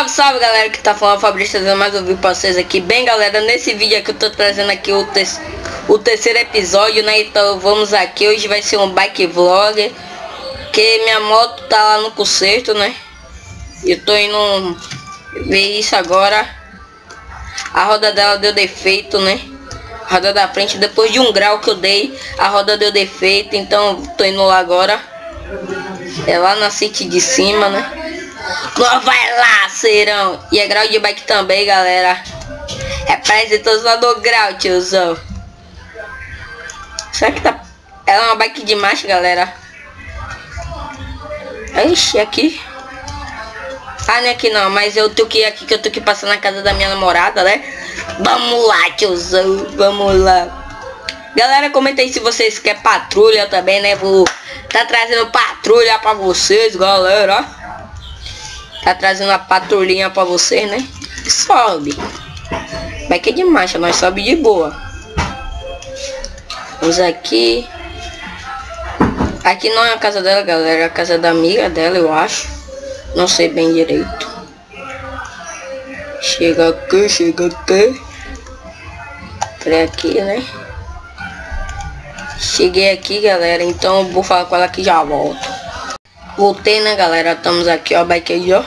Salve, salve galera que tá falando Fabrício trazendo mais um vídeo pra vocês aqui. Bem galera, nesse vídeo aqui eu tô trazendo aqui o, te o terceiro episódio, né? Então vamos aqui, hoje vai ser um bike vlog Que minha moto tá lá no concerto, né? Eu tô indo ver isso agora. A roda dela deu defeito, né? A roda da frente, depois de um grau que eu dei A roda deu defeito, então tô indo lá agora. É lá na City de cima, né vai lá, serão. E é grau de bike também, galera. Representando grau, tiozão. Será que tá... Ela é uma bike de marcha, galera. Ixi, aqui. Ah, não é aqui não, mas eu tô aqui que eu tô que passar na casa da minha namorada, né? Vamos lá, tiozão. Vamos lá. Galera, comenta aí se vocês querem patrulha também, né? Vou tá trazendo patrulha pra vocês, galera. Tá trazendo a patrulhinha pra você, né? Sobe. Vai que é de marcha, nós sobe de boa. Vamos aqui. Aqui não é a casa dela, galera. É a casa da amiga dela, eu acho. Não sei bem direito. Chega aqui, chega aqui. Por aqui, né? Cheguei aqui, galera. Então eu vou falar com ela que já volto. Voltei, né, galera? Estamos aqui, ó, bike aí, ó.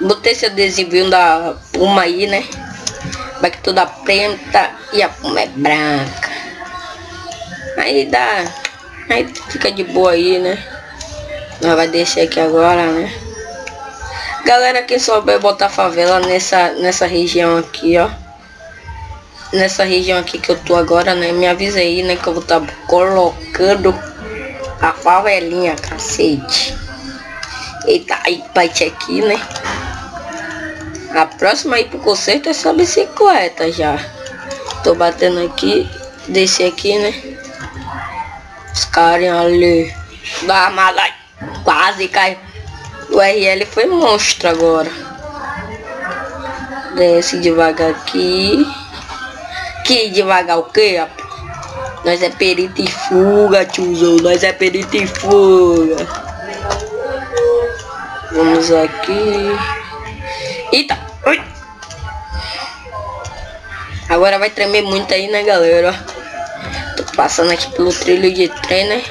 Botei esse adesivinho da Puma aí, né? Bike toda preta e a Puma é branca. Aí dá... Aí fica de boa aí, né? Nós vai descer aqui agora, né? Galera, quem souber botar favela nessa, nessa região aqui, ó. Nessa região aqui que eu tô agora, né? Me avisa aí, né? Que eu vou estar tá colocando a favelinha, cacete. Eita, aí bate aqui, né? A próxima aí pro concerto é essa bicicleta já. Tô batendo aqui, descer aqui, né? Os caras ali. Da armada quase cai. O RL foi monstro agora. Desce devagar aqui. Que devagar o que, rapaz? Nós é perito em fuga, tiozão. Nós é perito em fuga. Vamos aqui. Eita! Oi. Agora vai tremer muito aí, né, galera? Tô passando aqui pelo trilho de trem, né?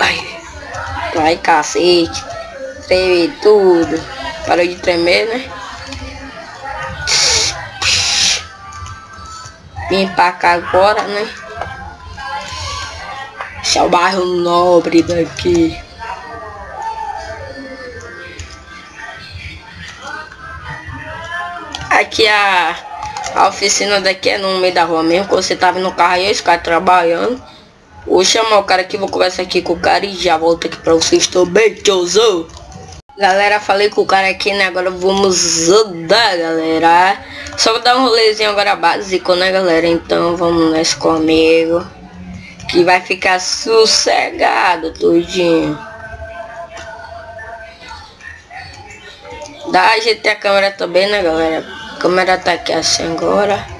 Ai. Vai, cacete. Treme tudo. Parou de tremer, né? Vim pra cá agora, né? Esse é o bairro nobre daqui. Aqui a, a oficina daqui é no meio da rua mesmo. Quando você tava no carro aí, esse cara trabalhando. Vou chamar o cara aqui, vou conversar aqui com o cara e já volto aqui pra vocês também, tiozão. Galera, falei com o cara aqui, né? Agora vamos andar, galera. Só vou dar um rolezinho agora básico, né, galera? Então vamos nessa comigo. Que vai ficar sossegado tudinho. Dá ajeitei a câmera também, né, galera? A câmera tá aqui assim agora.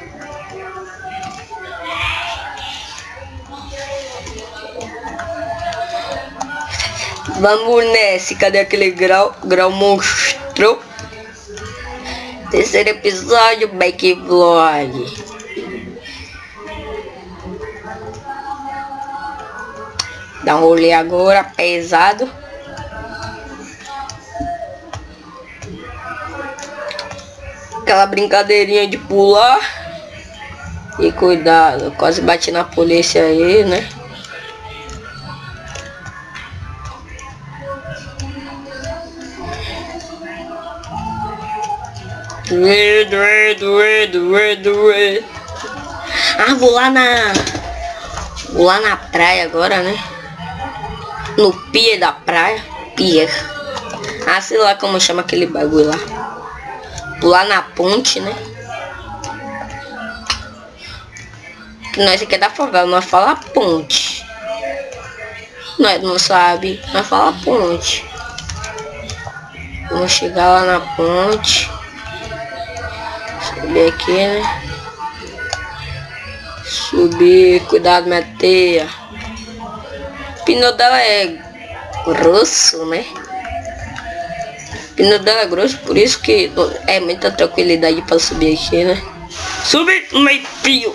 Vamos nesse, cadê aquele grau, grau monstro? Terceiro episódio, Bike Vlog. Dá um rolê agora, pesado. Aquela brincadeirinha de pular. E cuidado, quase bati na polícia aí, né? Doer, doer, doer, doer. Ah, vou lá na... Vou lá na praia agora, né? No pier da praia. Pier. Ah, sei lá como chama aquele bagulho lá. Lá na ponte, né? Que nós aqui é da favela, nós fala ponte. Nós não sabe, nós fala ponte. Vamos chegar lá na ponte. Subir aqui, né? Subir, cuidado minha teia. O dela é grosso, né? pneu dela é grosso, por isso que é muita tranquilidade para subir aqui, né? Subir no meio.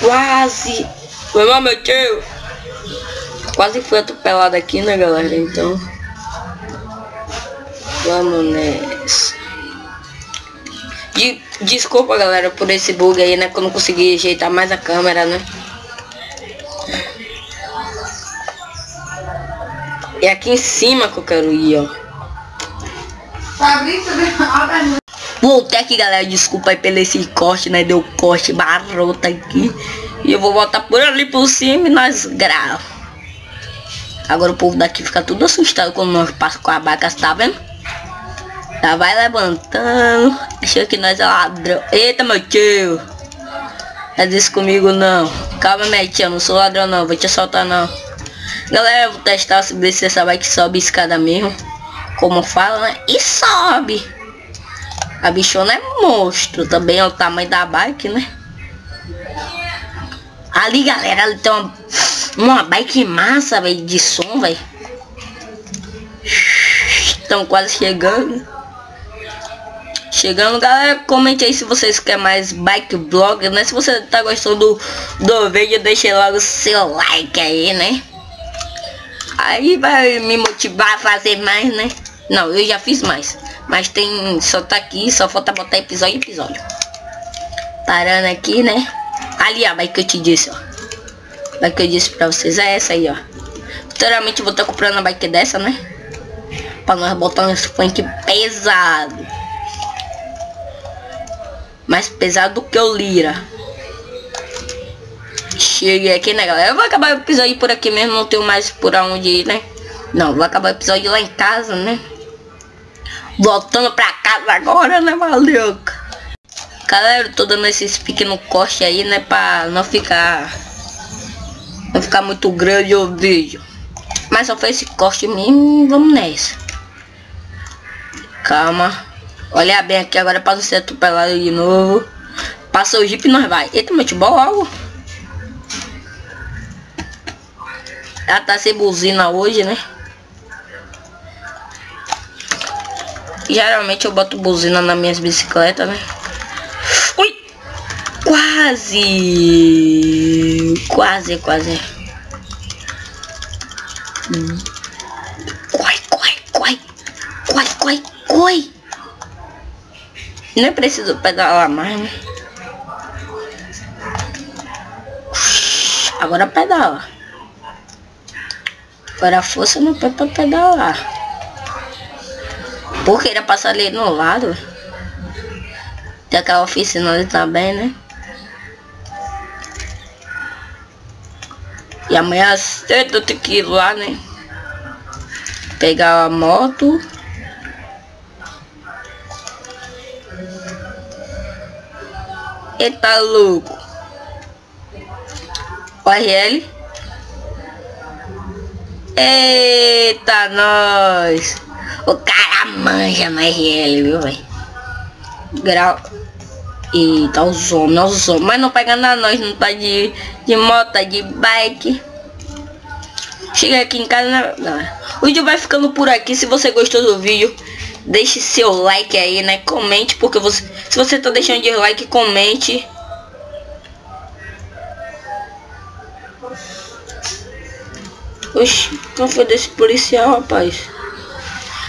Quase. Foi meu tio. Quase foi atropelado aqui, né, galera? Então. Vamos nessa. De, desculpa, galera, por esse bug aí, né? Que eu não consegui ajeitar mais a câmera, né? É aqui em cima que eu quero ir, ó. Voltei aqui, galera. Desculpa aí pelo esse corte, né? Deu corte barota aqui. E eu vou voltar por ali por cima e nós grava. Agora o povo daqui fica tudo assustado quando nós passamos com a baca, tá vendo? Já vai levantando. Achou que nós é ladrão. Eita, meu tio. Faz isso comigo não. Calma, minha tia. Não sou ladrão não. Vou te assaltar não. Galera, vou testar se se essa bike sobe escada mesmo. Como fala, né? E sobe. A bichona é monstro. Também é o tamanho da bike, né? Ali, galera, ali tem uma, uma bike massa, velho, de som, velho. Estão quase chegando. Chegando, galera, comente aí se vocês querem mais bike blog, né? Se você tá gostando do, do vídeo, deixa logo o seu like aí, né? Aí vai me motivar a fazer mais, né? Não, eu já fiz mais. Mas tem, só tá aqui, só falta botar episódio episódio. Parando aqui, né? Ali, ó, vai que eu te disse, ó. Vai que eu disse pra vocês, é essa aí, ó. Futuramente vou estar tá comprando a bike dessa, né? Pra nós botar uns funk pesado. Mais pesado do que o Lira. Cheguei aqui, né, galera? Eu vou acabar o episódio por aqui mesmo, não tenho mais por onde ir, né? Não, vou acabar o episódio lá em casa, né? Voltando pra casa agora, né, valeu? Galera, eu tô dando esses pequenos cortes aí, né, pra não ficar... Não ficar muito grande o vídeo. Mas só foi esse corte mesmo, vamos nessa. Calma. Olha bem aqui agora para não ser atropelado de novo. Passa o jeep e nós vai. Eita, meu bom algo. Ela tá sem buzina hoje, né? Geralmente eu boto buzina nas minhas bicicletas, né? Ui! Quase! Quase, quase. Corre, corre, corre! Corre, corre, corre! É preciso pedalar mais, né? Agora pedala. Agora força não foi pra pedalar. Porque ele passar ali no lado. Tem aquela oficina ali também, né? E amanhã cedo eu tenho que ir lá, né? Pegar a moto. Eita louco. O RL. Eita nós. O cara manja no RL, viu, velho? Grau. Eita, os homens, os homens. Mas não pega na nós, não tá de, de moto, tá de bike. Chega aqui em casa, né? O vídeo vai ficando por aqui. Se você gostou do vídeo, Deixe seu like aí, né? Comente, porque você, se você tá deixando de like, comente. Oxi, não foi desse policial, rapaz.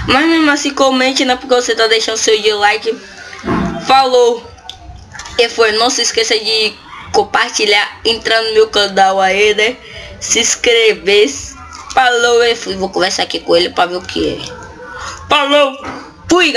Mas mesmo assim, comente, né? Porque você tá deixando seu de like. Falou. E foi, não se esqueça de compartilhar, entrar no meu canal aí, né? Se inscrever. Falou, eu fui, vou conversar aqui com ele pra ver o que é. Falou! Fui!